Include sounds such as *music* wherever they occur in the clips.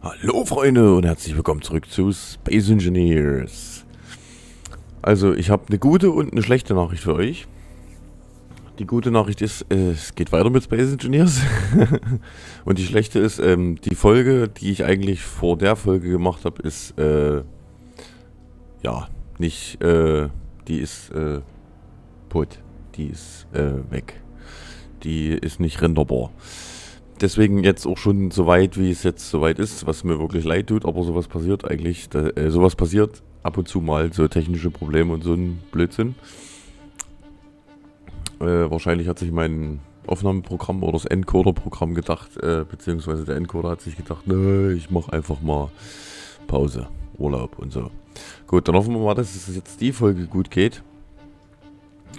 Hallo Freunde und herzlich willkommen zurück zu Space Engineers. Also ich habe eine gute und eine schlechte Nachricht für euch. Die gute Nachricht ist, es geht weiter mit Space Engineers. *laughs* und die schlechte ist, ähm, die Folge, die ich eigentlich vor der Folge gemacht habe, ist, äh, ja, nicht, äh, die ist, äh, put. Die ist, äh, weg. Die ist nicht renderbar deswegen jetzt auch schon so weit, wie es jetzt soweit ist, was mir wirklich leid tut, aber sowas passiert eigentlich, da, äh, sowas passiert ab und zu mal, so technische Probleme und so ein Blödsinn. Äh, wahrscheinlich hat sich mein Aufnahmeprogramm oder das Encoder-Programm gedacht, äh, beziehungsweise der Encoder hat sich gedacht, ne, ich mache einfach mal Pause, Urlaub und so. Gut, dann hoffen wir mal, dass es jetzt die Folge gut geht.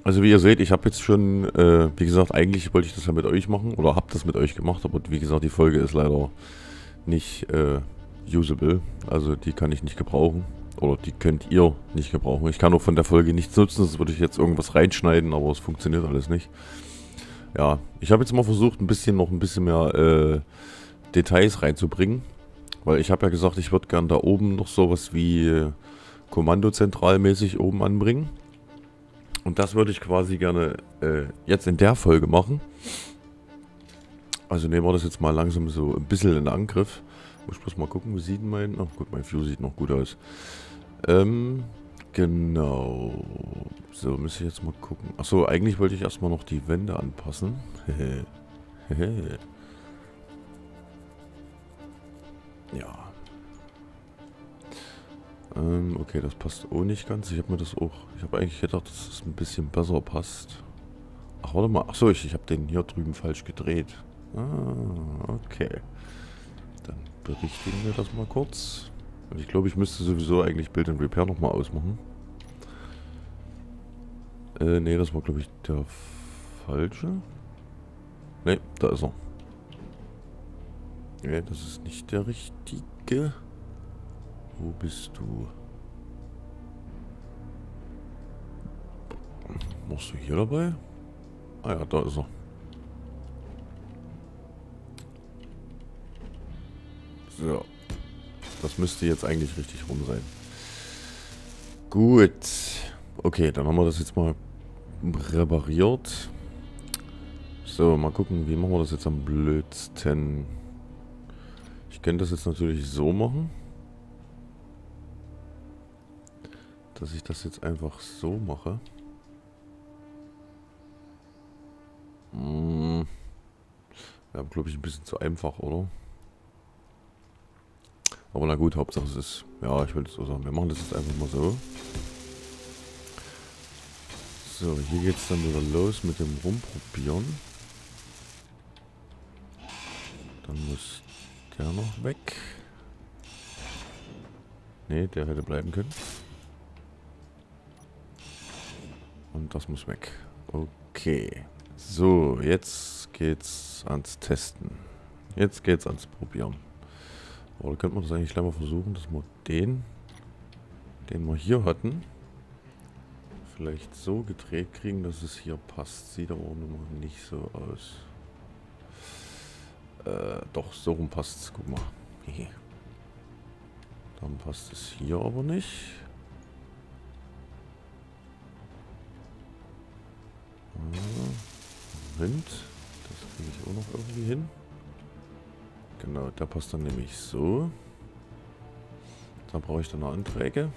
Also wie ihr seht, ich habe jetzt schon, äh, wie gesagt, eigentlich wollte ich das ja mit euch machen oder habe das mit euch gemacht, aber wie gesagt, die Folge ist leider nicht äh, usable. Also die kann ich nicht gebrauchen oder die könnt ihr nicht gebrauchen. Ich kann auch von der Folge nichts nutzen, das würde ich jetzt irgendwas reinschneiden, aber es funktioniert alles nicht. Ja, ich habe jetzt mal versucht, ein bisschen noch ein bisschen mehr äh, Details reinzubringen, weil ich habe ja gesagt, ich würde gern da oben noch sowas wie äh, Kommandozentralmäßig oben anbringen. Und das würde ich quasi gerne äh, jetzt in der Folge machen. Also nehmen wir das jetzt mal langsam so ein bisschen in Angriff. Muss ich bloß mal gucken, wie sieht mein... Ach gut, mein View sieht noch gut aus. Ähm, genau. So, müsste ich jetzt mal gucken. Achso, eigentlich wollte ich erstmal noch die Wände anpassen. *laughs* ja. Ähm, okay, das passt auch nicht ganz. Ich habe mir das auch... Ich habe eigentlich gedacht, dass es das ein bisschen besser passt. Ach, warte mal. Achso, ich, ich habe den hier drüben falsch gedreht. Ah, okay. Dann berichtigen wir das mal kurz. Und ich glaube, ich müsste sowieso eigentlich Build and Repair nochmal ausmachen. Äh, nee, das war, glaube ich, der falsche. Ne, da ist er. Ne, das ist nicht der richtige. Wo bist du? Machst du hier dabei? Ah ja, da ist er. So. Das müsste jetzt eigentlich richtig rum sein. Gut. Okay, dann haben wir das jetzt mal repariert. So, mal gucken, wie machen wir das jetzt am blödsten. Ich könnte das jetzt natürlich so machen. Dass ich das jetzt einfach so mache. Hm. Ja, glaube ich, ein bisschen zu einfach, oder? Aber na gut, Hauptsache es ist... Ja, ich will es so sagen. Wir machen das jetzt einfach mal so. So, hier geht es dann wieder los mit dem Rumprobieren. Dann muss der noch weg. Ne, der hätte bleiben können. Das muss weg. Okay. So, jetzt geht's ans Testen. Jetzt geht's ans Probieren. Oder könnte man das eigentlich gleich mal versuchen, dass wir den, den wir hier hatten, vielleicht so gedreht kriegen, dass es hier passt. Sieht aber noch nicht so aus. Äh, doch, so rum passt es. Guck mal. Dann passt es hier aber nicht. Moment. Das kriege ich auch noch irgendwie hin. Genau, der passt dann nämlich so. Da brauche ich dann eine Anträge.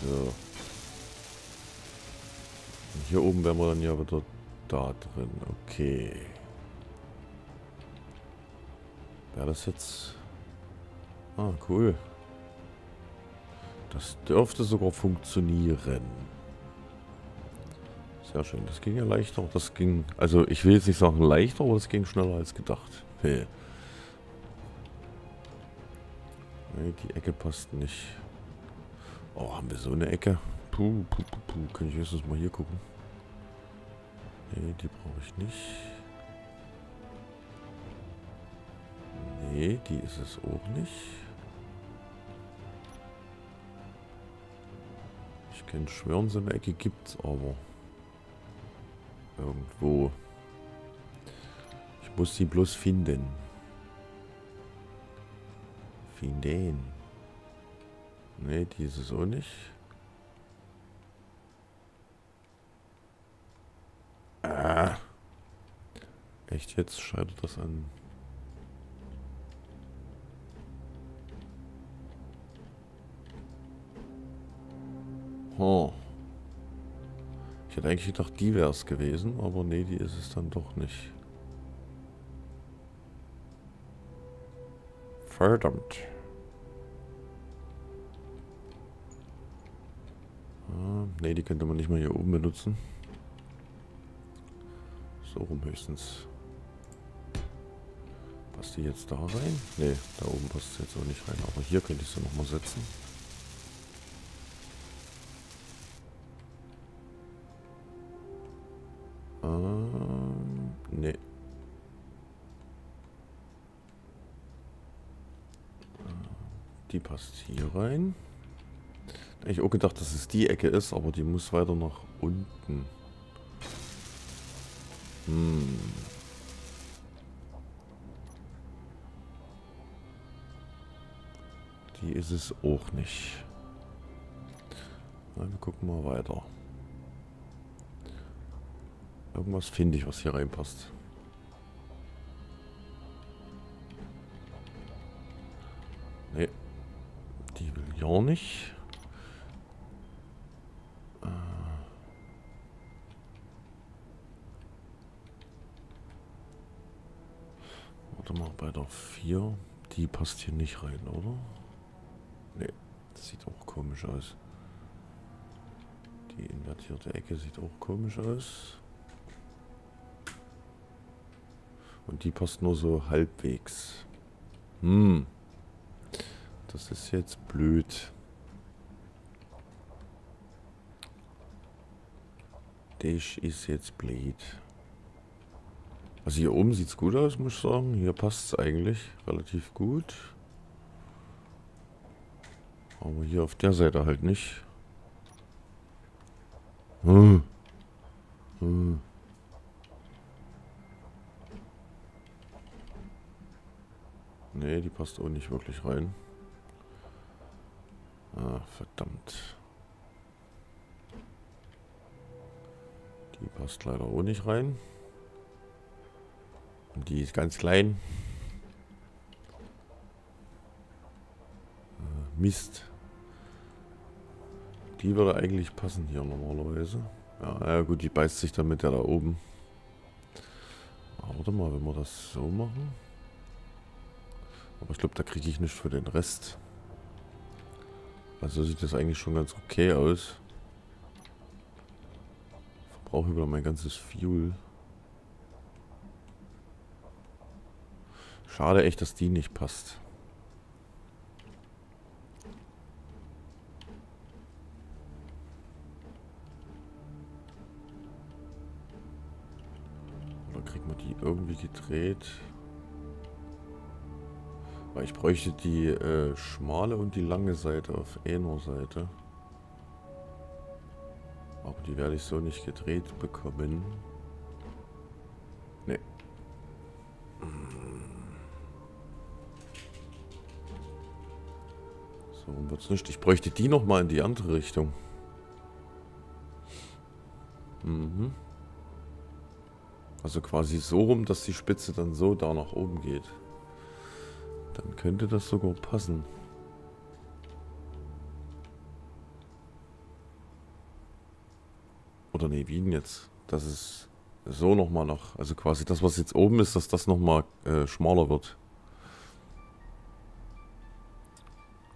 So. Und hier oben wären wir dann ja wieder da drin. Okay. Wäre das jetzt... Ah, cool. Das dürfte sogar funktionieren. Sehr schön. Das ging ja leichter. Das ging, also ich will jetzt nicht sagen leichter, aber das ging schneller als gedacht. Hey. Nee, die Ecke passt nicht. Oh, haben wir so eine Ecke? Puh, puh, puh, puh. Kann ich höchstens mal hier gucken. Nee, die brauche ich nicht. Nee, die ist es auch nicht. Ich kann schwören, so eine Ecke gibt's aber. Irgendwo. Ich muss sie bloß finden. Finden. Ne, die ist es auch nicht. Ah. Echt jetzt scheitert das an. Oh. Hätte eigentlich gedacht, die wäre es gewesen, aber nee, die ist es dann doch nicht. Verdammt. Ne, die könnte man nicht mal hier oben benutzen. So rum höchstens. Passt die jetzt da rein? Ne, da oben passt sie jetzt auch nicht rein. Aber hier könnte ich sie nochmal setzen. Ähm, ne. Die passt hier rein. Ich auch gedacht, dass es die Ecke ist, aber die muss weiter nach unten. Hm. Die ist es auch nicht. Na, wir gucken mal weiter. Irgendwas finde ich, was hier reinpasst. Nee. Die will ich auch nicht. Äh. Warte mal, bei der 4. Die passt hier nicht rein, oder? Nee, das sieht auch komisch aus. Die invertierte Ecke sieht auch komisch aus. Und die passt nur so halbwegs. Hm. Das ist jetzt blöd. Das ist jetzt blöd. Also hier oben sieht es gut aus, muss ich sagen. Hier passt es eigentlich relativ gut. Aber hier auf der Seite halt nicht. Hm. Hm. Nee, die passt auch nicht wirklich rein. Ah, verdammt. Die passt leider auch nicht rein. Und die ist ganz klein. Äh, Mist. Die würde eigentlich passen hier normalerweise. Ja, ja gut, die beißt sich dann mit der da oben. Aber warte mal, wenn wir das so machen. Aber ich glaube, da kriege ich nicht für den Rest. Also sieht das eigentlich schon ganz okay aus. Verbrauche über mein ganzes Fuel. Schade echt, dass die nicht passt. Oder kriegt man die irgendwie gedreht? Weil ich bräuchte die äh, schmale und die lange Seite auf einer Seite. Aber die werde ich so nicht gedreht bekommen. Nee. So es nicht. Ich bräuchte die nochmal in die andere Richtung. Mhm. Also quasi so rum, dass die Spitze dann so da nach oben geht. Dann könnte das sogar passen. Oder ne, wie denn jetzt? Das ist so nochmal noch. Also quasi das, was jetzt oben ist, dass das nochmal äh, schmaler wird.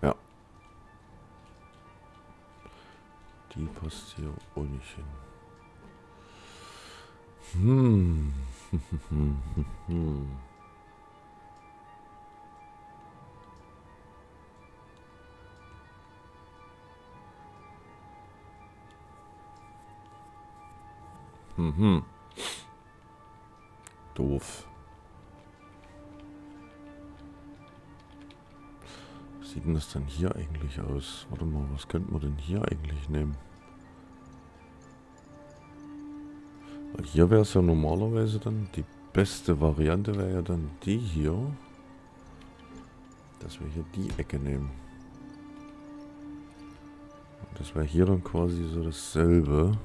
Ja. Die passt hier auch nicht hin. Hm. *laughs* Mhm. Doof. Sieht denn das denn hier eigentlich aus? Warte mal, was könnte man denn hier eigentlich nehmen? Weil hier wäre es ja normalerweise dann, die beste Variante wäre ja dann die hier. dass wir hier die Ecke nehmen. Und das wäre hier dann quasi so dasselbe.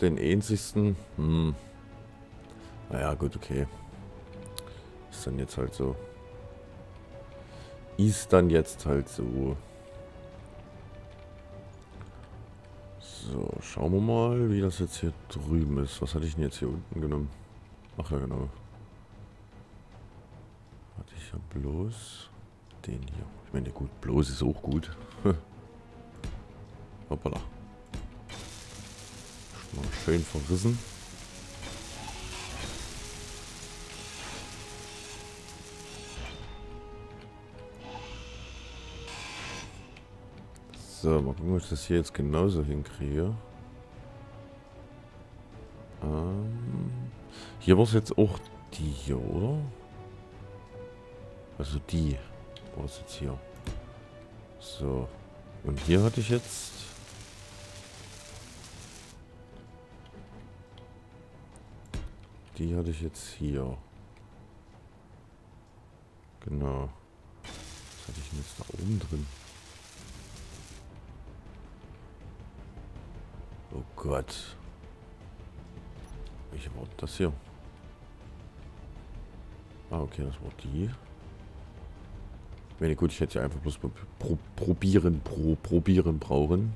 Den einzigsten. Hm. Naja, gut, okay. Ist dann jetzt halt so. Ist dann jetzt halt so. So, schauen wir mal, wie das jetzt hier drüben ist. Was hatte ich denn jetzt hier unten genommen? Ach ja, genau. Hatte ich ja bloß den hier. Ich meine, gut, bloß ist auch gut. *laughs* Hoppala. Schön verrissen. So, mal gucken, ob ich das hier jetzt genauso hinkriege. Ähm, hier war es jetzt auch die hier, oder? Also die. War es jetzt hier. So. Und hier hatte ich jetzt... Die hatte ich jetzt hier. Genau. Was hatte ich denn jetzt da oben drin? Oh Gott. Welche war das hier? Ah, okay, das war die. Ich meine, gut, ich hätte ja einfach bloß pro probieren, pro probieren brauchen.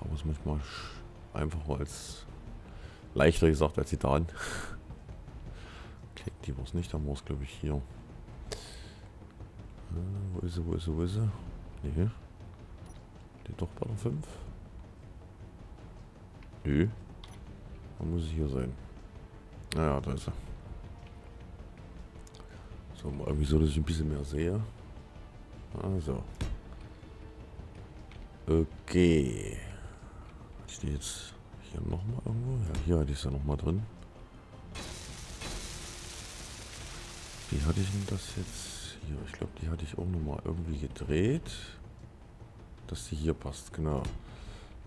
Aber es ist manchmal einfacher als leichter gesagt als Titan. Okay, die es nicht, dann war es glaube ich hier. Äh, wo ist sie, wo ist sie, wo ist sie? Nee. Die doch bei der 5? Nö. Dann muss sie hier sein. Naja, da ist sie. So, mal irgendwie so, dass ich ein bisschen mehr sehe. Also. Okay. Ich stehe jetzt hier nochmal irgendwo? Ja, hier hatte ich es ja nochmal drin. Wie hatte ich denn das jetzt hier? Ich glaube, die hatte ich auch nochmal irgendwie gedreht. Dass die hier passt, genau.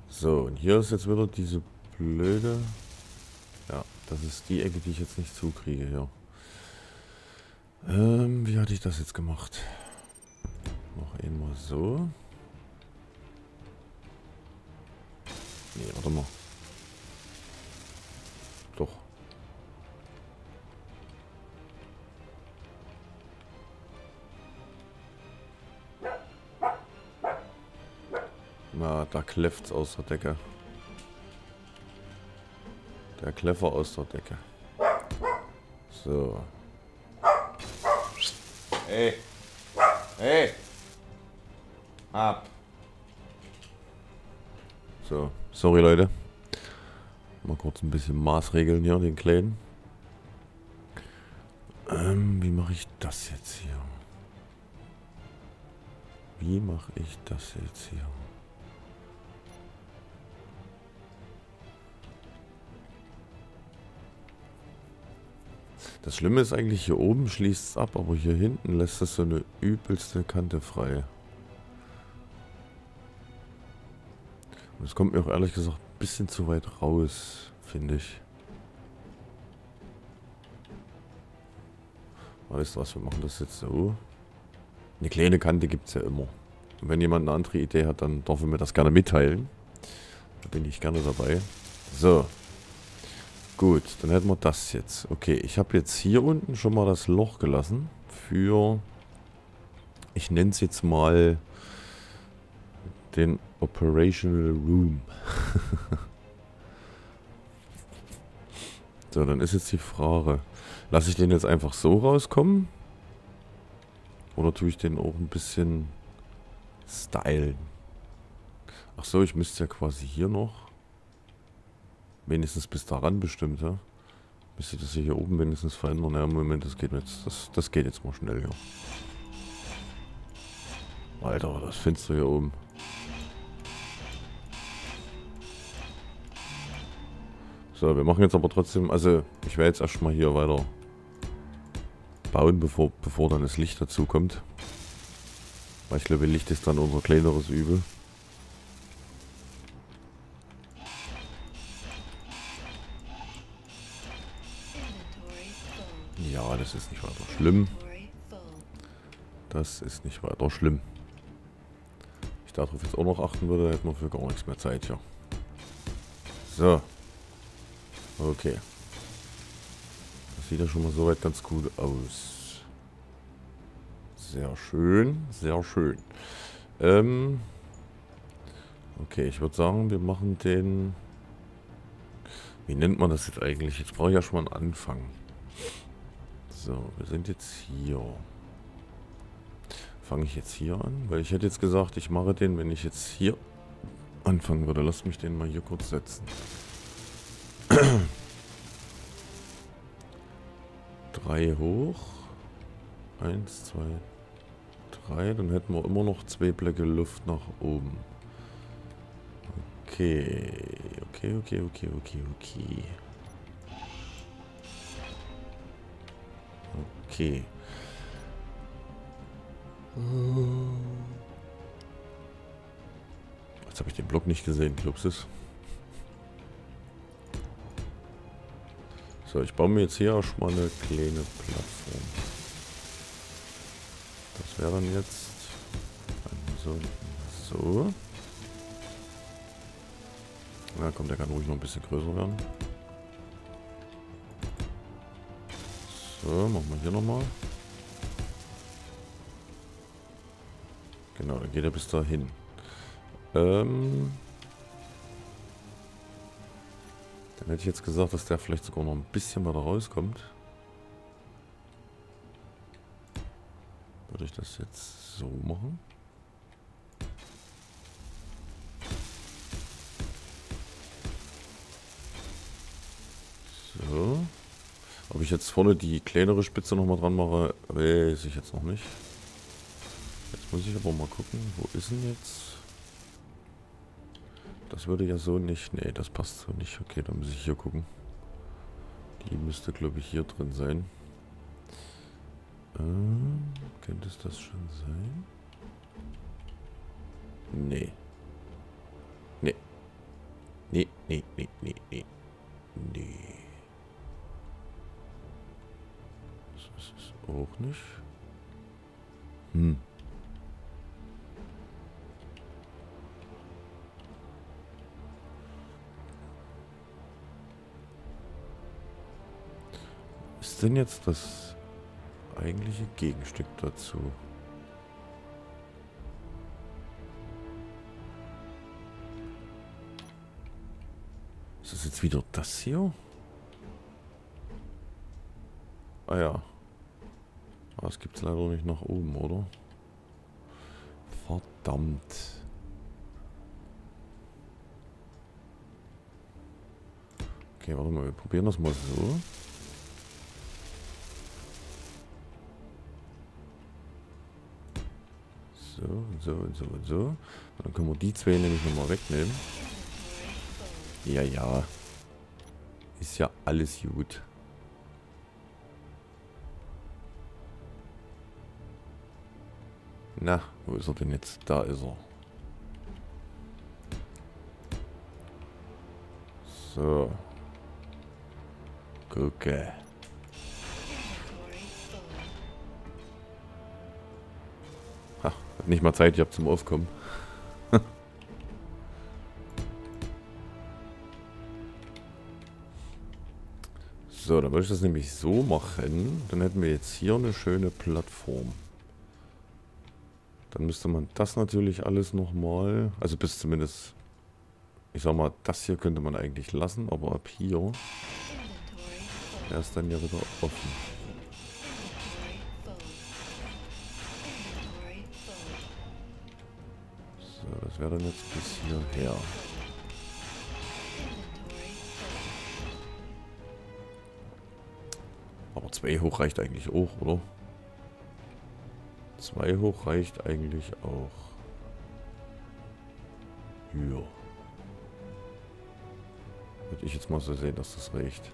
So, und hier ist jetzt wieder diese blöde... Ja, das ist die Ecke, die ich jetzt nicht zukriege hier. Ähm, wie hatte ich das jetzt gemacht? Noch einmal so. Nee, warte mal. Na, da kläfft's aus der Decke. Der Kleffer aus der Decke. So. Hey. Hey. Ab. So, sorry Leute. Mal kurz ein bisschen Maßregeln hier, den Kleinen. Ähm, wie mache ich das jetzt hier? Wie mache ich das jetzt hier? Das Schlimme ist eigentlich, hier oben schließt es ab, aber hier hinten lässt es so eine übelste Kante frei. Und es kommt mir auch ehrlich gesagt ein bisschen zu weit raus, finde ich. Weißt du was, wir machen das jetzt so. Eine kleine Kante gibt es ja immer. Und wenn jemand eine andere Idee hat, dann darf er mir das gerne mitteilen. Da bin ich gerne dabei. So, Gut, dann hätten wir das jetzt. Okay, ich habe jetzt hier unten schon mal das Loch gelassen für, ich nenne es jetzt mal den Operational Room. *laughs* so, dann ist jetzt die Frage, lasse ich den jetzt einfach so rauskommen? Oder tue ich den auch ein bisschen stylen? Ach so, ich müsste ja quasi hier noch wenigstens bis daran bestimmt, ja? Müsste das hier oben wenigstens verändern. Ja, Moment, das geht jetzt. Das, das geht jetzt mal schnell hier. Ja. Alter, das Fenster hier oben. So, wir machen jetzt aber trotzdem, also ich werde jetzt erstmal hier weiter bauen, bevor, bevor dann das Licht dazu kommt. Weil ich glaube, Licht ist dann unser kleineres Übel. Das ist nicht weiter schlimm. Das ist nicht weiter schlimm. Ich darauf jetzt auch noch achten würde, hätten wir für gar nichts mehr Zeit hier. So. Okay. Das sieht ja schon mal soweit ganz gut aus. Sehr schön, sehr schön. Ähm okay, ich würde sagen, wir machen den... Wie nennt man das jetzt eigentlich? Jetzt brauche ich ja schon mal einen Anfang. So, wir sind jetzt hier. Fange ich jetzt hier an? Weil ich hätte jetzt gesagt, ich mache den, wenn ich jetzt hier anfangen würde. Lass mich den mal hier kurz setzen. *clears throat* drei hoch. Eins, zwei, drei. Dann hätten wir immer noch zwei Blöcke Luft nach oben. Okay. Okay, okay, okay, okay, okay. Okay. Jetzt habe ich den Block nicht gesehen, Klupsis. So, ich baue mir jetzt hier auch schon mal eine kleine Plattform. Das wäre dann jetzt so. So. Na komm, der kann ruhig noch ein bisschen größer werden. So, machen wir hier nochmal. Genau, dann geht er bis dahin. Ähm... Dann hätte ich jetzt gesagt, dass der vielleicht sogar noch ein bisschen weiter rauskommt. Würde ich das jetzt so machen. Ich jetzt vorne die kleinere Spitze nochmal dran mache, weiß ich jetzt noch nicht. Jetzt muss ich aber mal gucken, wo ist denn jetzt... Das würde ja so nicht... Nee, das passt so nicht. Okay, dann muss ich hier gucken. Die müsste, glaube ich, hier drin sein. Ähm, könnte es das schon sein? Nee. Nee. Nee, nee, nee, nee, nee. Nee. Auch nicht. Hm. ist denn jetzt das eigentliche Gegenstück dazu? Ist das jetzt wieder das hier? Ah ja. Es gibt es leider nicht nach oben, oder? Verdammt. Okay, warte mal, wir probieren das mal so. So, und so, und so, und so. Dann können wir die zwei nämlich nochmal wegnehmen. Ja, ja. Ist ja alles gut. Na, wo ist er denn jetzt? Da ist er. So. Gucke. nicht mal Zeit gehabt zum Aufkommen. *laughs* so, dann würde ich das nämlich so machen. Dann hätten wir jetzt hier eine schöne Plattform. Dann müsste man das natürlich alles nochmal, also bis zumindest, ich sag mal, das hier könnte man eigentlich lassen, aber ab hier wäre es dann ja wieder offen. Das wäre dann jetzt bis hierher. Aber 2 hoch reicht eigentlich auch, oder? 2 hoch reicht eigentlich auch. Ja. Würde ich jetzt mal so sehen, dass das reicht.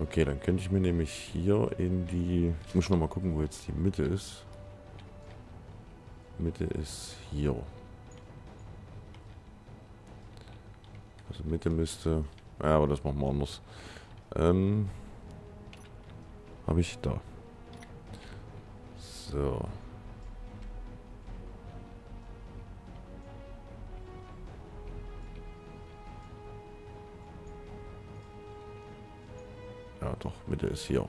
Okay, dann könnte ich mir nämlich hier in die... Ich muss noch mal gucken, wo jetzt die Mitte ist. Mitte ist hier. Also Mitte müsste... Ja, aber das machen wir anders. Ähm... Habe ich da. So. Doch, Mitte ist hier.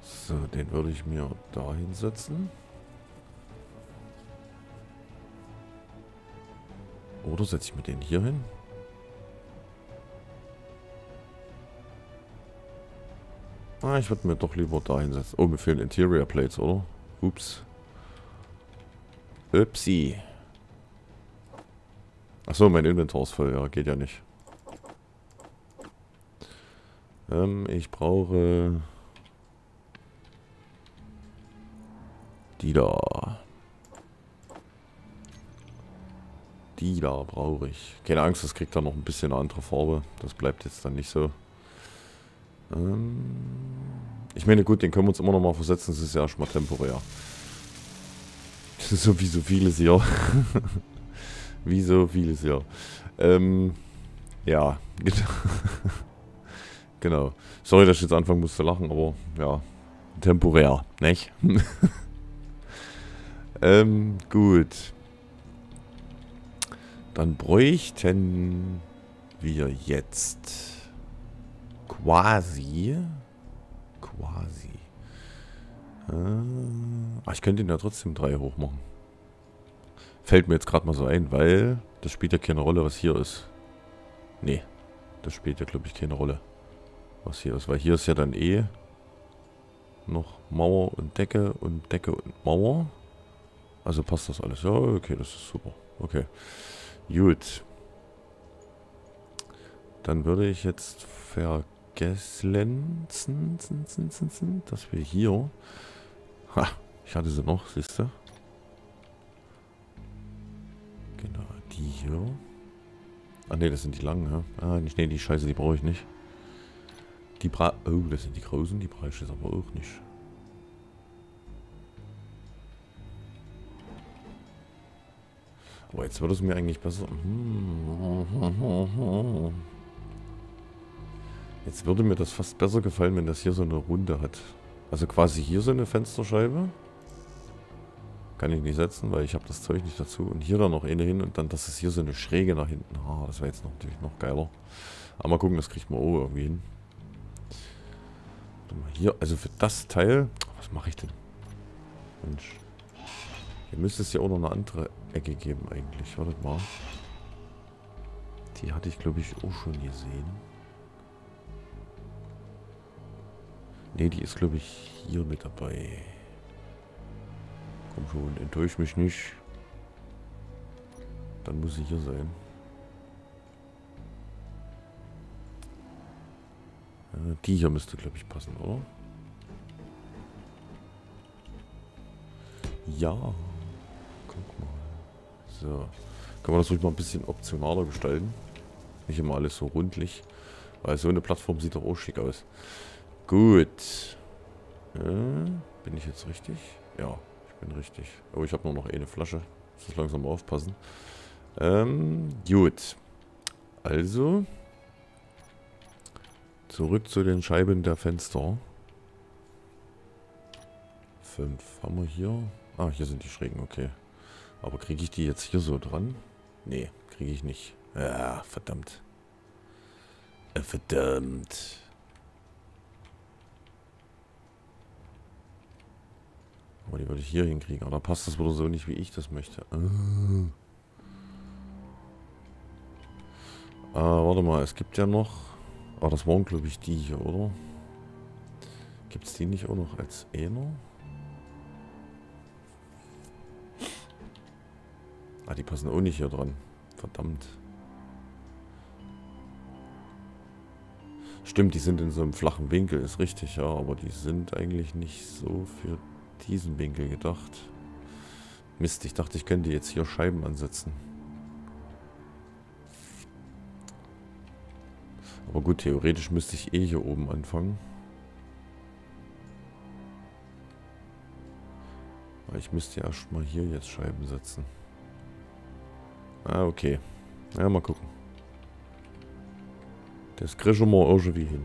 So, den würde ich mir da hinsetzen. Oder setze ich mir den hier hin? Ah, ich würde mir doch lieber da hinsetzen. Oh, mir fehlen Interior Plates, oder? Ups. Upsi. Achso, mein Inventar ist voll. Ja, geht ja nicht. Ähm, ich brauche... Die da. Die da brauche ich. Keine Angst, das kriegt dann noch ein bisschen eine andere Farbe. Das bleibt jetzt dann nicht so. Ähm ich meine, gut, den können wir uns immer noch mal versetzen. Das ist ja erstmal temporär. so wie so vieles hier. *laughs* wie so vieles hier. Ähm, ja, *laughs* genau. Genau. Sorry, dass ich jetzt anfangen musste lachen, aber ja, temporär, nicht? *laughs* ähm, gut. Dann bräuchten wir jetzt quasi. Quasi. Äh, ach, ich könnte ihn ja trotzdem 3 hoch machen. Fällt mir jetzt gerade mal so ein, weil das spielt ja keine Rolle, was hier ist. Nee, das spielt ja, glaube ich, keine Rolle, was hier ist. Weil hier ist ja dann eh noch Mauer und Decke und Decke und Mauer. Also passt das alles. Ja, okay, das ist super. Okay. Gut. Dann würde ich jetzt vergessen, dass wir hier... Ha, ich hatte sie noch, siehst du? Genau, die hier. Ah ne, das sind die langen, ja. Ah, nee, die Scheiße, die brauche ich nicht. Die bra... Oh, das sind die großen, die brauche ich jetzt aber auch nicht. Aber jetzt würde es mir eigentlich besser... Jetzt würde mir das fast besser gefallen, wenn das hier so eine Runde hat. Also quasi hier so eine Fensterscheibe. Kann ich nicht setzen, weil ich habe das Zeug nicht dazu. Und hier dann noch eine hin und dann, dass es hier so eine Schräge nach hinten. Ah, das wäre jetzt natürlich noch geiler. Aber mal gucken, das kriegt man auch irgendwie hin. Hier, also für das Teil... Was mache ich denn? Mensch. Hier müsste es ja auch noch eine andere Ecke geben eigentlich. Wartet mal. Die hatte ich, glaube ich, auch schon gesehen. Ne, die ist, glaube ich, hier mit dabei. Komm schon, enttäusch mich nicht. Dann muss sie hier sein. Die hier müsste, glaube ich, passen, oder? Ja. Guck mal. So. Kann man das ruhig mal ein bisschen optionaler gestalten. Nicht immer alles so rundlich. Weil so eine Plattform sieht doch auch schick aus. Gut. Äh, bin ich jetzt richtig? Ja, ich bin richtig. Oh, ich habe nur noch eine Flasche. Ich muss langsam mal aufpassen. Ähm, gut. Also. Zurück zu den Scheiben der Fenster. Fünf. Haben wir hier? Ah, hier sind die Schrägen, okay. Aber kriege ich die jetzt hier so dran? Nee, kriege ich nicht. Ja, verdammt. Äh, verdammt. Aber die würde ich hier hinkriegen. Aber da passt das wieder so nicht, wie ich das möchte. Ah. Ah, warte mal, es gibt ja noch... Ah, das waren, glaube ich, die hier, oder? Gibt es die nicht auch noch als einer? Ah, die passen auch nicht hier dran. Verdammt. Stimmt, die sind in so einem flachen Winkel, ist richtig, ja. Aber die sind eigentlich nicht so für diesen Winkel gedacht. Mist, ich dachte, ich könnte jetzt hier Scheiben ansetzen. Aber gut, theoretisch müsste ich eh hier oben anfangen. Weil ich müsste ja erstmal hier jetzt Scheiben setzen. Ah, okay. Ja, mal gucken. Das kriegen wir irgendwie hin.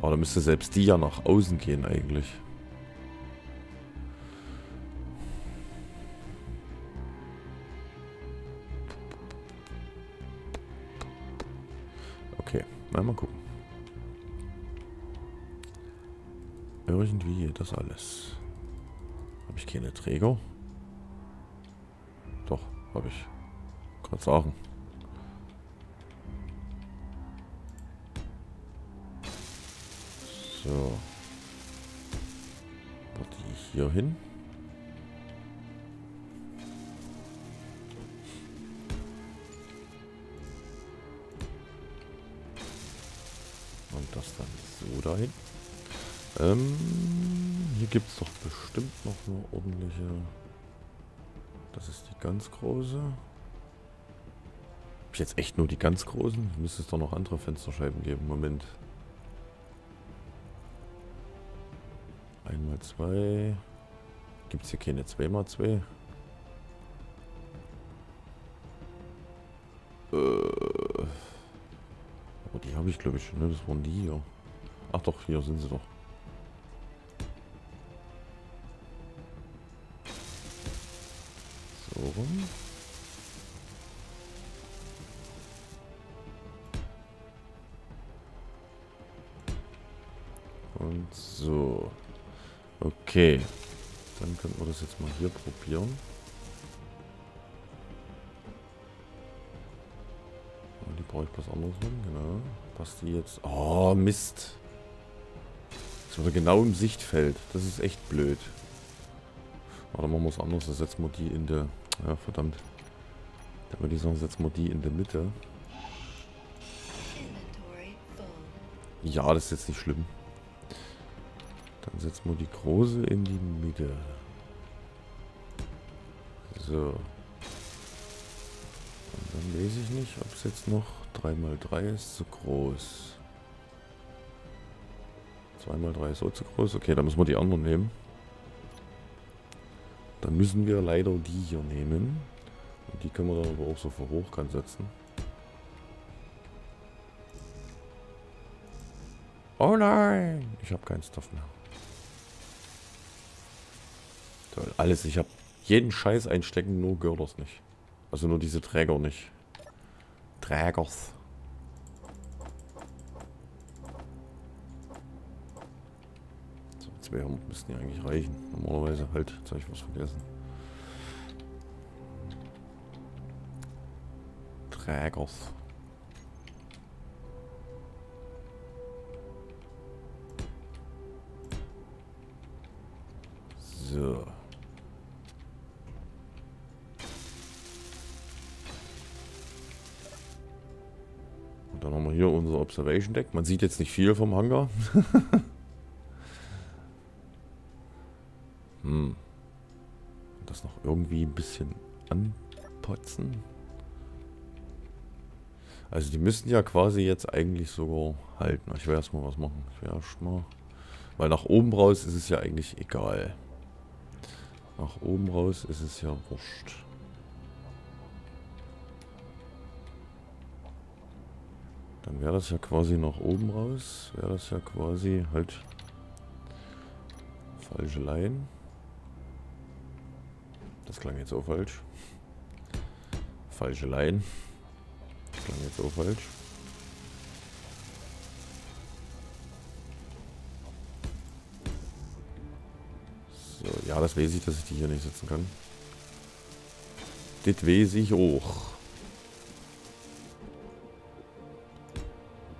Aber da müsste selbst die ja nach außen gehen eigentlich. Na mal gucken. Irgendwie geht das alles. Habe ich keine Träger? Doch, habe ich. Gerade sagen. So. Die hier hin. Dahin. Ähm, hier gibt es doch bestimmt noch eine ordentliche... Das ist die ganz große. Habe ich jetzt echt nur die ganz großen? Müsste es doch noch andere Fensterscheiben geben. Moment. Einmal zwei. Gibt es hier keine 2x2? Äh. Aber die habe ich glaube ich schon, ne? Das waren die hier. Ach doch, hier sind sie doch. So rum. Und so. Okay. Dann könnten wir das jetzt mal hier probieren. Die brauche ich was anderes rum, genau. Passt die jetzt... Oh, Mist. Jetzt wird genau im Sichtfeld. Das ist echt blöd. Dann machen wir es anders. Da setzen wir die in der... Ja, verdammt. Dann würde ich sagen, setzen wir die in der Mitte. Ja, das ist jetzt nicht schlimm. Dann setzen wir die große in die Mitte. So. Und dann lese ich nicht, ob es jetzt noch 3x3 ist zu groß. 2x3 ist so zu groß. Okay, dann müssen wir die anderen nehmen. Dann müssen wir leider die hier nehmen. Und die können wir dann aber auch so vor hochkant setzen. Oh nein! Ich habe keinen Stuff mehr. Toll, alles. Ich habe jeden Scheiß einstecken, nur Girders nicht. Also nur diese Träger nicht. Trägers. So, zwei müssten ja eigentlich reichen. Normalerweise halt. Jetzt habe ich was vergessen. Trägers. So. Und dann haben wir hier unser Observation Deck. Man sieht jetzt nicht viel vom Hangar. *laughs* hm. Das noch irgendwie ein bisschen anpotzen. Also die müssten ja quasi jetzt eigentlich sogar halten. Ich werde erstmal was machen. Ich werde erstmal... Weil nach oben raus ist es ja eigentlich egal. Nach oben raus ist es ja wurscht. Dann wäre das ja quasi nach oben raus. Wäre das ja quasi halt falsche Line. Das klang jetzt auch falsch. Falsche Line. Das klang jetzt auch falsch. So, ja, das weiß ich, dass ich die hier nicht setzen kann. Das weiß ich auch.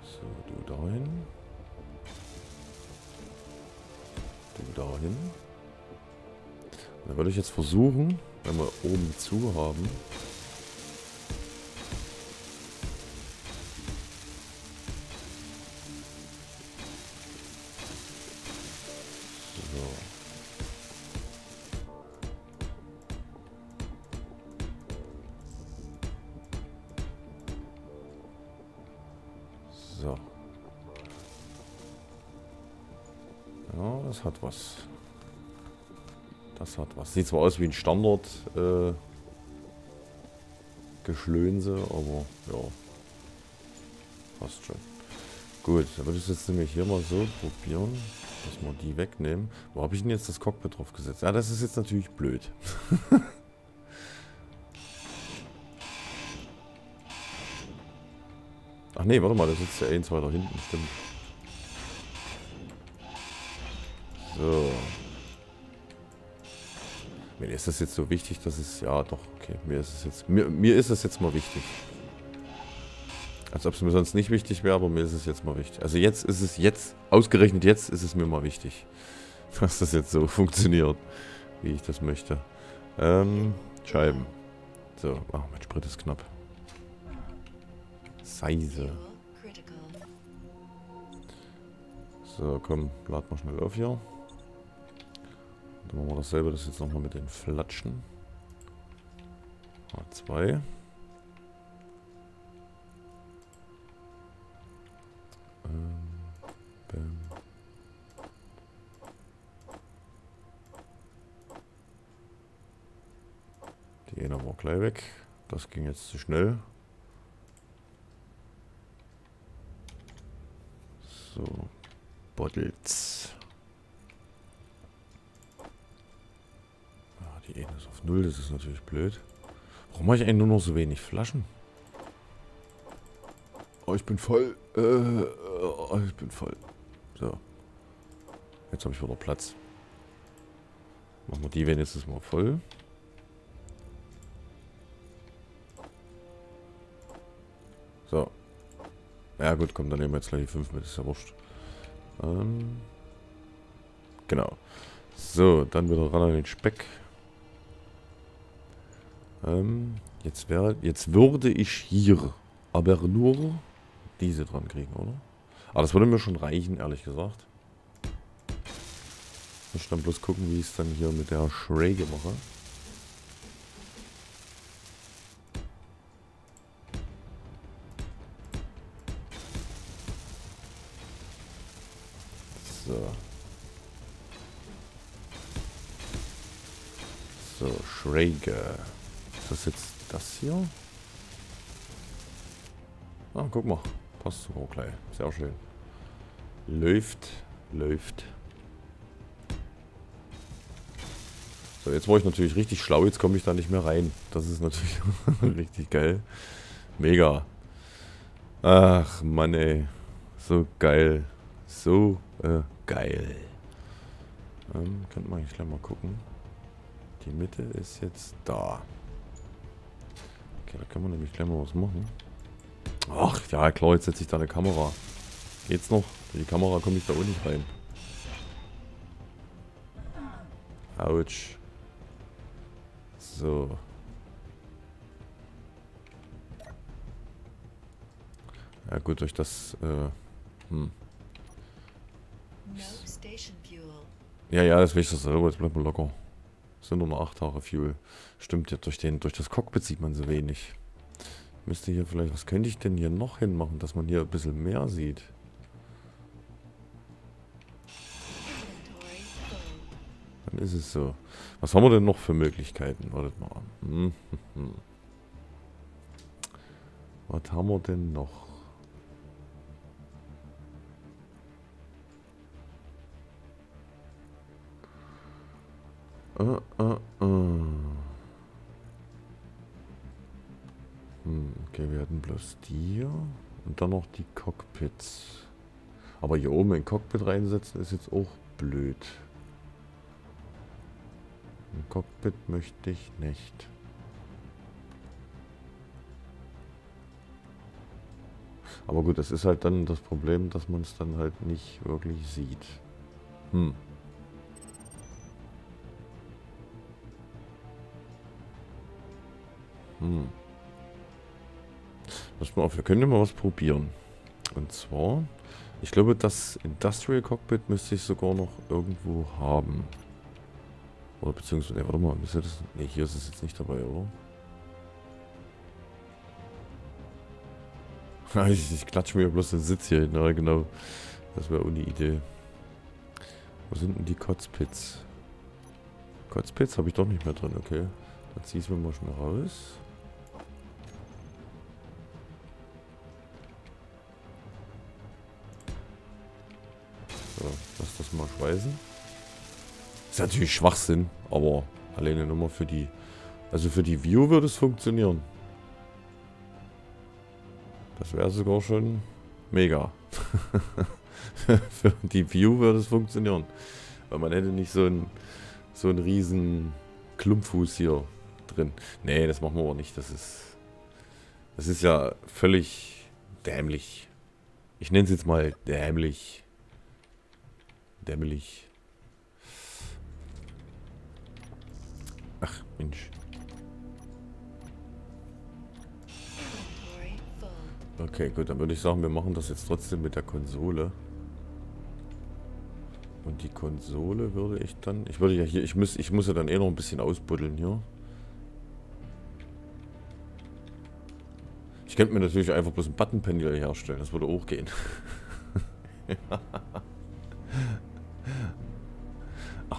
So, du dahin. Du dahin. Dann würde ich jetzt versuchen, wenn wir oben zu haben, So. Ja, das hat was. Das hat was. Sieht zwar aus wie ein Standard äh, Geschlönse, aber ja. Passt schon. Gut, dann würde ich es jetzt nämlich hier mal so probieren, dass wir die wegnehmen. Wo habe ich denn jetzt das Cockpit drauf gesetzt? Ja, das ist jetzt natürlich blöd. *laughs* Ach nee, warte mal, da sitzt ja eins weiter hinten, stimmt. So. Ist das jetzt so wichtig, dass es... Ja, doch, okay. Mir ist es jetzt... Mir, mir ist es jetzt mal wichtig. Als ob es mir sonst nicht wichtig wäre, aber mir ist es jetzt mal wichtig. Also jetzt ist es jetzt, ausgerechnet jetzt ist es mir mal wichtig. *laughs* Dass das jetzt so funktioniert, wie ich das möchte. Ähm, Scheiben. So, ach, mein Sprit ist knapp. Seise. So, komm, lad mal schnell auf hier. Dann machen wir dasselbe, das jetzt nochmal mit den Flatschen. A2. Ähm, Die eine war gleich weg. Das ging jetzt zu schnell. So. Bottles. Null, das ist natürlich blöd. Warum habe ich eigentlich nur noch so wenig Flaschen? Oh, ich bin voll. Äh, oh, ich bin voll. So. Jetzt habe ich wieder Platz. Machen wir die wenigstens mal voll. So. Ja gut, komm, dann nehmen wir jetzt gleich die 5 mit, ist ja wurscht. Ähm, genau. So, dann wieder ran an den Speck. Ähm, jetzt wäre, jetzt würde ich hier aber nur diese dran kriegen, oder? Aber das würde mir schon reichen, ehrlich gesagt. Muss ich dann bloß gucken, wie ich es dann hier mit der Schräge mache. So. So, Schräge. Ist das jetzt das hier? Ah, guck mal. Passt sogar gleich. Sehr schön. Läuft. Läuft. So, jetzt war ich natürlich richtig schlau. Jetzt komme ich da nicht mehr rein. Das ist natürlich *laughs* richtig geil. Mega. Ach, Mann, ey. So geil. So äh, geil. Ähm, könnte man gleich mal gucken. Die Mitte ist jetzt da. Okay, da können wir nämlich gleich mal was machen. Ach, ja klar, jetzt setze ich da eine Kamera. Geht's noch? Die Kamera komme ich da auch nicht rein. Autsch. So. Ja gut, durch das, äh, hm. Ja, ja, das will ich das selber, jetzt bleibt mal locker. Sind nur noch 8 Tage Fuel. Stimmt, ja, durch, den, durch das Cockpit sieht man so wenig. Müsste hier vielleicht, was könnte ich denn hier noch hinmachen, dass man hier ein bisschen mehr sieht? Dann ist es so. Was haben wir denn noch für Möglichkeiten? Wartet mal. Hm, hm, hm. Was haben wir denn noch? Uh, uh, uh. Hm, okay, wir hatten bloß die hier. Und dann noch die Cockpits. Aber hier oben ein Cockpit reinsetzen ist jetzt auch blöd. Ein Cockpit möchte ich nicht. Aber gut, das ist halt dann das Problem, dass man es dann halt nicht wirklich sieht. Hm. Hm. Pass mal auf, wir können ja mal was probieren. Und zwar, ich glaube, das Industrial Cockpit müsste ich sogar noch irgendwo haben. Oder beziehungsweise, ne, warte mal, müsste das... Ne, hier ist es jetzt nicht dabei, oder? *laughs* ich, ich klatsche mir bloß den Sitz hier hin, ja, genau. Das wäre ohne Idee. Wo sind denn die Kotzpits? Kotzpits habe ich doch nicht mehr drin, okay. Dann ziehe ich es mir mal schnell raus. So, lass das mal schweißen. Ist natürlich Schwachsinn, aber alleine nur für die... Also für die View würde es funktionieren. Das wäre sogar schon mega. *laughs* für die View würde es funktionieren. Weil man hätte nicht so einen so einen riesen Klumpfuß hier drin. Nee, das machen wir aber nicht. Das ist. Das ist ja völlig dämlich. Ich nenne es jetzt mal dämlich. Dämlich. Ach, Mensch. Okay, gut, dann würde ich sagen, wir machen das jetzt trotzdem mit der Konsole. Und die Konsole würde ich dann... Ich würde ja hier... Ich muss, ich muss ja dann eh noch ein bisschen ausbuddeln hier. Ich könnte mir natürlich einfach bloß ein Buttonpendel herstellen. Das würde auch gehen. *laughs*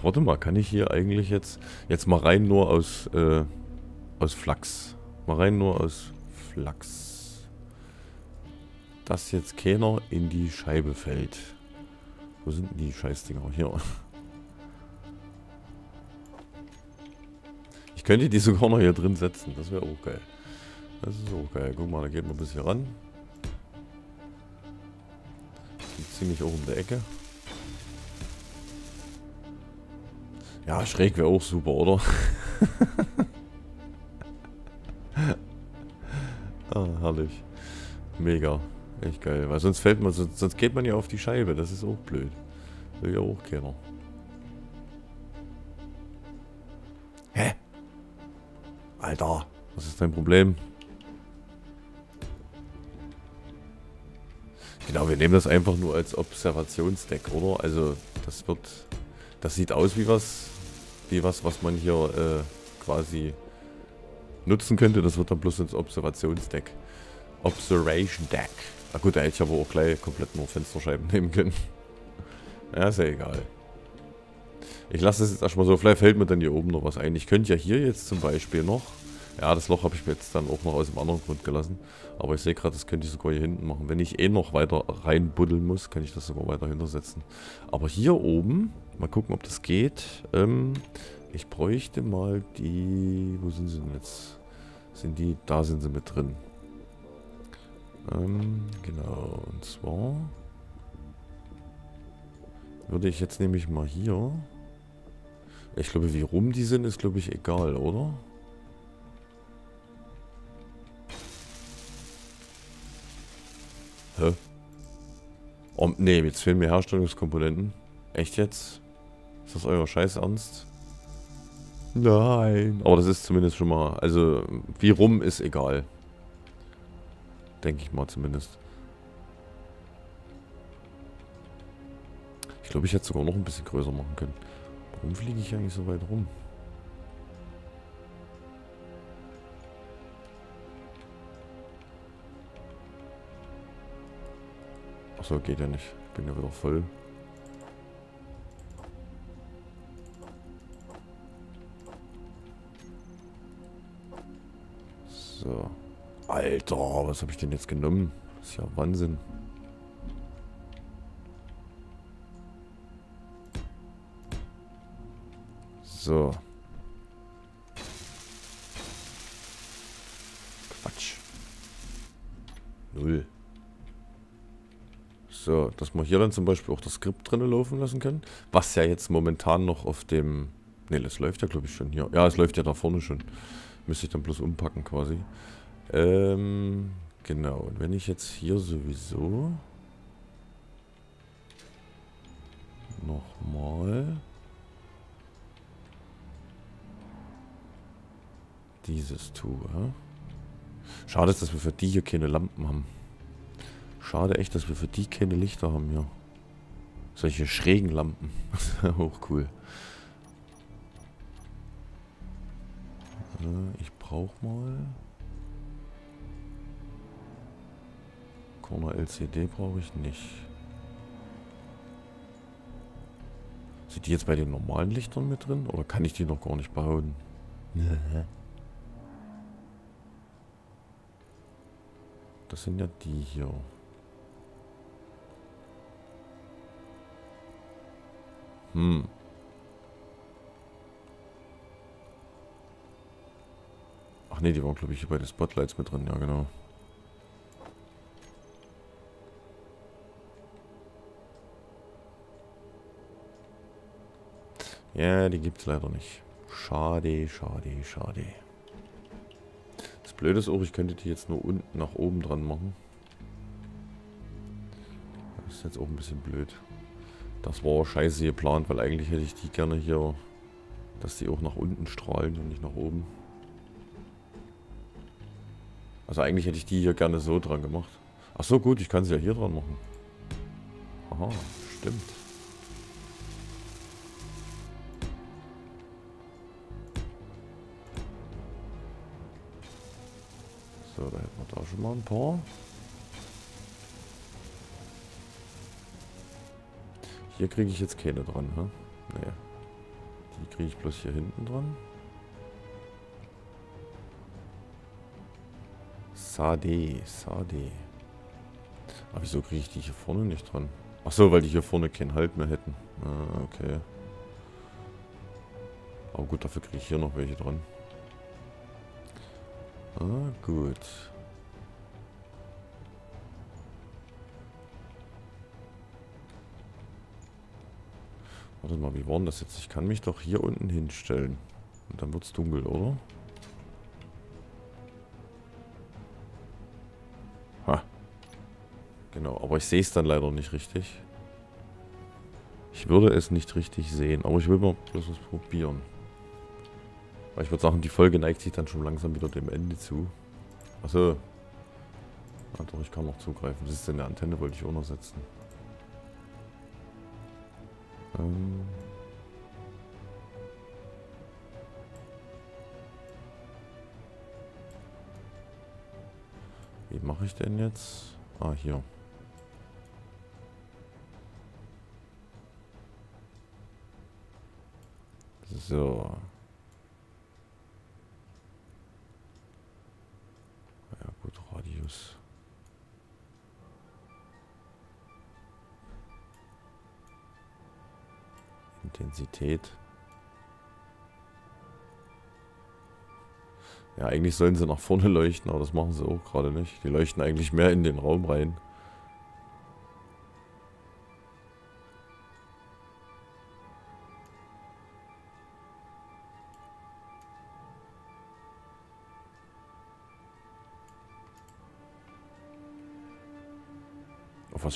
Ach, warte mal. Kann ich hier eigentlich jetzt... Jetzt mal rein nur aus... Äh, aus Flachs. Mal rein nur aus Flachs. Dass jetzt keiner in die Scheibe fällt. Wo sind denn die Scheißdinger? Hier. Ich könnte die sogar noch hier drin setzen. Das wäre auch geil. Das ist auch geil. Guck mal, da geht man bis hier ran. Ziemlich auch um der Ecke. Ja, schräg wäre auch super, oder? *laughs* ah, herrlich. Mega. Echt geil, weil sonst fällt man, sonst, sonst geht man ja auf die Scheibe, das ist auch blöd. Will ja auch keiner. Hä? Alter, was ist dein Problem? Genau, wir nehmen das einfach nur als Observationsdeck, oder? Also, das wird... Das sieht aus wie was, wie was, was man hier äh, quasi nutzen könnte. Das wird dann bloß ins Observationsdeck. Observation Deck. Na gut, da hätte ich aber auch gleich komplett nur Fensterscheiben *laughs* nehmen können. Ja, ist ja egal. Ich lasse es jetzt erstmal so. Vielleicht fällt mir dann hier oben noch was ein. Ich könnte ja hier jetzt zum Beispiel noch... Ja, das Loch habe ich mir jetzt dann auch noch aus dem anderen Grund gelassen. Aber ich sehe gerade, das könnte ich sogar hier hinten machen. Wenn ich eh noch weiter reinbuddeln muss, kann ich das sogar weiter hintersetzen. Aber hier oben, mal gucken, ob das geht. Ähm, ich bräuchte mal die... Wo sind sie denn jetzt? Sind die... Da sind sie mit drin. Ähm, genau, und zwar würde ich jetzt nämlich mal hier... Ich glaube, wie rum die sind, ist glaube ich egal, oder? Hä? Oh, nee, jetzt fehlen mir Herstellungskomponenten. Echt jetzt? Ist das euer Scheiß Ernst? Nein. Aber das ist zumindest schon mal... Also, wie rum ist egal. Denke ich mal zumindest. Ich glaube, ich hätte sogar noch ein bisschen größer machen können. Warum fliege ich eigentlich so weit rum? Achso, geht ja nicht. Ich bin ja wieder voll. So. Alter, was habe ich denn jetzt genommen? Das ist ja Wahnsinn. So. Quatsch. Null. So, dass wir hier dann zum Beispiel auch das Skript drin laufen lassen können. Was ja jetzt momentan noch auf dem... Ne, das läuft ja glaube ich schon hier. Ja, es läuft ja da vorne schon. Müsste ich dann bloß umpacken quasi. Ähm, genau. Und wenn ich jetzt hier sowieso nochmal dieses tue. Schade ist, dass wir für die hier keine Lampen haben. Schade echt, dass wir für die keine Lichter haben hier. Solche schrägen Lampen. *laughs* Hoch cool. Ich brauche mal... Corner LCD brauche ich nicht. Sind die jetzt bei den normalen Lichtern mit drin? Oder kann ich die noch gar nicht bauen? *laughs* Das sind ja die hier. Hm. Ach nee, die waren glaube ich hier bei den Spotlights mit drin, ja genau. Ja, die gibt's leider nicht. Schade, schade, schade. Das Blöde ist auch, ich könnte die jetzt nur unten nach oben dran machen. Das ist jetzt auch ein bisschen blöd. Das war scheiße geplant, weil eigentlich hätte ich die gerne hier, dass die auch nach unten strahlen und nicht nach oben. Also eigentlich hätte ich die hier gerne so dran gemacht. Ach so, gut, ich kann sie ja hier dran machen. Aha, stimmt. So, da hätten wir da schon mal ein paar. Hier kriege ich jetzt keine dran, hä? Nee. Die kriege ich bloß hier hinten dran. Sade, Sade. Aber wieso kriege ich die hier vorne nicht dran? Ach so, weil die hier vorne keinen Halt mehr hätten. Ah, okay. Aber gut, dafür kriege ich hier noch welche dran. Ah, gut. Warte mal, wie war denn das jetzt? Ich kann mich doch hier unten hinstellen. Und dann wird es dunkel, oder? Genau, aber ich sehe es dann leider nicht richtig. Ich würde es nicht richtig sehen, aber ich will mal bloß was probieren. Weil ich würde sagen, die Folge neigt sich dann schon langsam wieder dem Ende zu. Achso. Ah, doch, ich kann noch zugreifen. Das ist denn eine Antenne, wollte ich auch noch setzen. Ähm. Wie mache ich denn jetzt? Ah, hier. So. Ja gut, Radius. Intensität. Ja, eigentlich sollen sie nach vorne leuchten, aber das machen sie auch gerade nicht. Die leuchten eigentlich mehr in den Raum rein.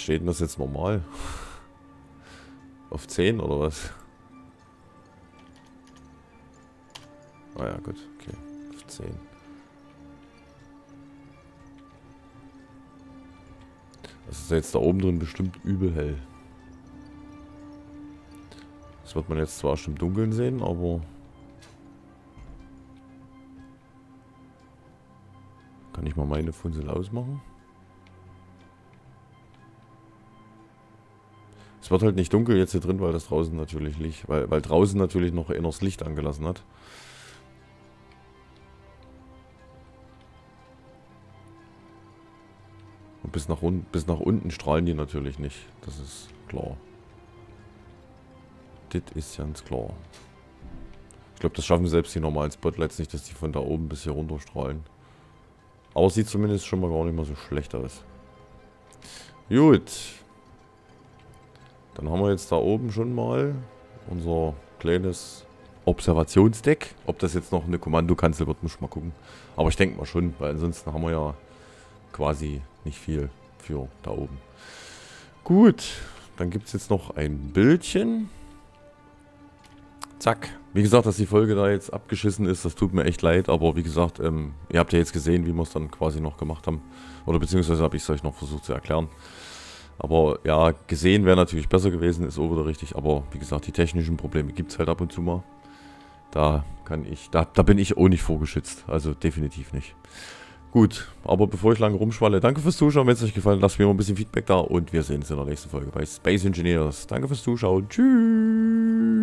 Steht denn das jetzt normal? Auf 10 oder was? Ah ja, gut, okay. Auf 10. Das ist jetzt da oben drin bestimmt übel hell. Das wird man jetzt zwar schon im Dunkeln sehen, aber... Kann ich mal meine Funsel ausmachen? Es wird halt nicht dunkel jetzt hier drin, weil das draußen natürlich Licht, weil, weil draußen natürlich noch das Licht angelassen hat. Und bis nach, bis nach unten strahlen die natürlich nicht. Das ist klar. Das ist ganz klar. Ich glaube, das schaffen selbst die normalen Spotlights nicht, dass die von da oben bis hier runter strahlen. Aber sieht zumindest schon mal gar nicht mal so schlecht aus. Gut. Dann haben wir jetzt da oben schon mal unser kleines Observationsdeck. Ob das jetzt noch eine Kommandokanzel wird, muss ich mal gucken. Aber ich denke mal schon, weil ansonsten haben wir ja quasi nicht viel für da oben. Gut, dann gibt es jetzt noch ein Bildchen. Zack. Wie gesagt, dass die Folge da jetzt abgeschissen ist, das tut mir echt leid. Aber wie gesagt, ähm, ihr habt ja jetzt gesehen, wie wir es dann quasi noch gemacht haben. Oder beziehungsweise habe ich es euch noch versucht zu erklären. Aber ja, gesehen wäre natürlich besser gewesen, ist auch wieder richtig. Aber wie gesagt, die technischen Probleme gibt es halt ab und zu mal. Da kann ich, da, da bin ich auch nicht vorgeschützt. Also definitiv nicht. Gut, aber bevor ich lange rumschwalle, danke fürs Zuschauen. Wenn es euch gefallen hat, lasst mir mal ein bisschen Feedback da und wir sehen uns in der nächsten Folge bei Space Engineers. Danke fürs Zuschauen. Tschüss.